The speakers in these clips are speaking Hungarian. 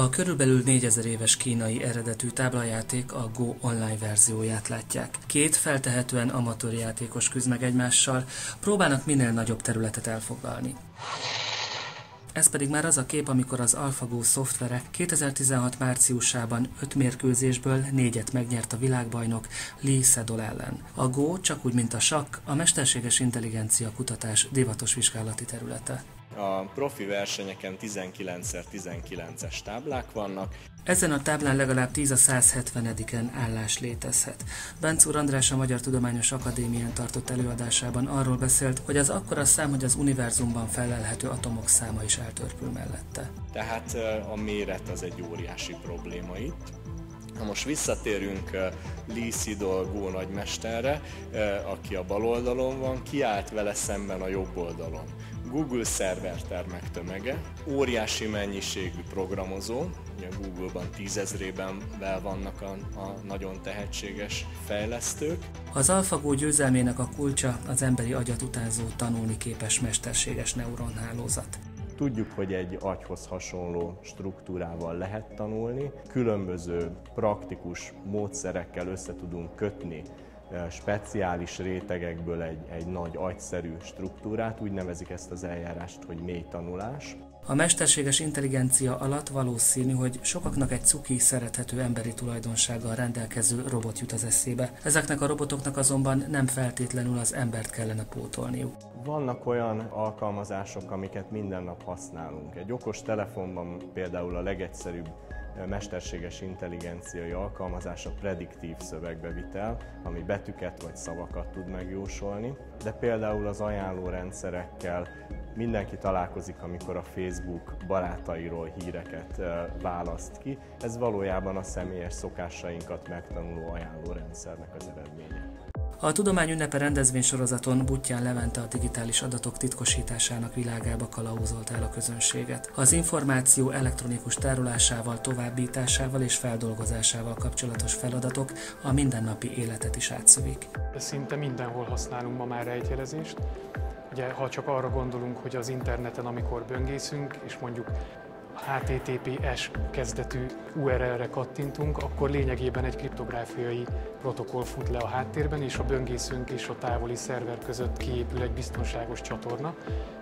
A körülbelül 4000 éves kínai eredetű táblajáték a Go online verzióját látják. Két feltehetően amatőr játékos küzd meg egymással, próbálnak minél nagyobb területet elfoglalni. Ez pedig már az a kép, amikor az AlphaGo szoftvere 2016 márciusában 5 mérkőzésből négyet megnyert a világbajnok Lee Sedol ellen. A Go, csak úgy mint a sakk, a mesterséges intelligencia kutatás divatos vizsgálati területe. A profi versenyeken 19x19-es táblák vannak. Ezen a táblán legalább 10 a 170-en állás létezhet. Bencúr András a Magyar Tudományos Akadémián tartott előadásában arról beszélt, hogy az akkora szám, hogy az univerzumban felelhető atomok száma is eltörpül mellette. Tehát a méret az egy óriási probléma itt. Ha most visszatérünk Lee Sidol Go nagymesterre, aki a bal oldalon van, kiállt vele szemben a jobb oldalon. Google szervertermek tömege, óriási mennyiségű programozó, ugye Google-ban tízezrében vannak a, a nagyon tehetséges fejlesztők. Az AlphaGo győzelmének a kulcsa az emberi agyat utánzó tanulni képes mesterséges neuronhálózat. Tudjuk, hogy egy agyhoz hasonló struktúrával lehet tanulni, különböző praktikus módszerekkel össze tudunk kötni speciális rétegekből egy, egy nagy agyszerű struktúrát, úgy nevezik ezt az eljárást, hogy mély tanulás. A mesterséges intelligencia alatt valószínű, hogy sokaknak egy cuki, szerethető emberi tulajdonsággal rendelkező robot jut az eszébe. Ezeknek a robotoknak azonban nem feltétlenül az embert kellene pótolniuk. Vannak olyan alkalmazások, amiket minden nap használunk. Egy okos telefonban például a legegyszerűbb mesterséges intelligenciai alkalmazás a prediktív szövegbevitel, ami betűket vagy szavakat tud megjósolni, de például az ajánlórendszerekkel mindenki találkozik, amikor a Facebook barátairól híreket választ ki. Ez valójában a személyes szokásainkat megtanuló ajánlórendszernek az eredménye. A Tudomány Ünnepe rendezvénysorozaton Buttyán Levente a digitális adatok titkosításának világába kalauzolt el a közönséget. Az információ elektronikus tárolásával, továbbításával és feldolgozásával kapcsolatos feladatok a mindennapi életet is átszövik. Szinte mindenhol használunk ma már rejtjelezést. Ugye, ha csak arra gondolunk, hogy az interneten, amikor böngészünk, és mondjuk HTTPS kezdetű URL-re kattintunk, akkor lényegében egy kriptográfiai protokoll fut le a háttérben, és a böngészőnk és a távoli szerver között kiépül egy biztonságos csatorna,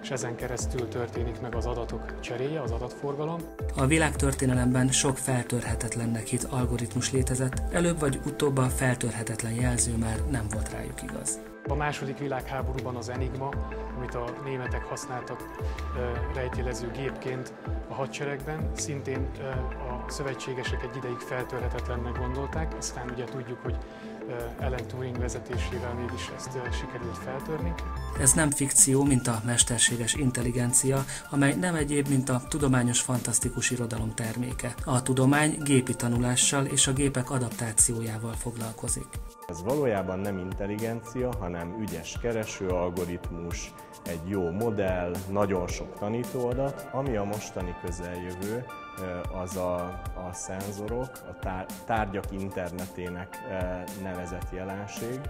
és ezen keresztül történik meg az adatok cseréje, az adatforgalom. A világtörténelemben sok feltörhetetlennek hit algoritmus létezett, előbb vagy utóbb a feltörhetetlen jelző már nem volt rájuk igaz. A második világháborúban az Enigma, amit a németek használtak rejtélező gépként a hadseregben, szintén a szövetségesek egy ideig feltörhetetlennek gondolták, aztán ugye tudjuk, hogy Ellen Turing vezetésével mégis ezt sikerült feltörni. Ez nem fikció, mint a mesterséges intelligencia, amely nem egyéb, mint a tudományos fantasztikus irodalom terméke. A tudomány gépi tanulással és a gépek adaptációjával foglalkozik. Ez valójában nem intelligencia, hanem ügyes kereső algoritmus, egy jó modell, nagyon sok tanítóadat, ami a mostani közeljövő, az a, a szenzorok, a tárgyak internetének nevezett jelenség.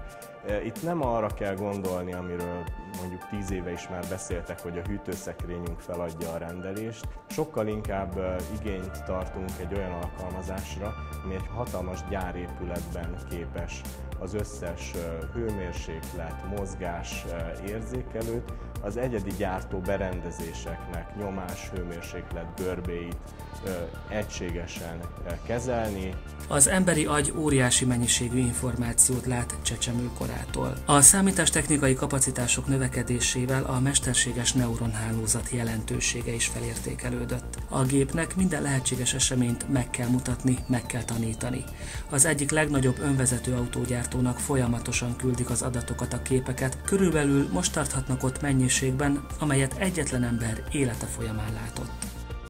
Itt nem arra kell gondolni, amiről mondjuk tíz éve is már beszéltek, hogy a hűtőszekrényünk feladja a rendelést. Sokkal inkább igényt tartunk egy olyan alkalmazásra, ami egy hatalmas gyárépületben képes az összes hőmérséklet, mozgás érzékelőt, az egyedi gyártó berendezéseknek nyomás, hőmérséklet görbéit egységesen kezelni. Az emberi agy óriási mennyiségű információt lát csecsemőkorától. A számítástechnikai kapacitások növekedésével a mesterséges neuronhálózat jelentősége is felértékelődött. A gépnek minden lehetséges eseményt meg kell mutatni, meg kell tanítani. Az egyik legnagyobb önvezető autógyártónak folyamatosan küldik az adatokat, a képeket, körülbelül most tarthatnak ott mennyiségben, amelyet egyetlen ember élete folyamán látott.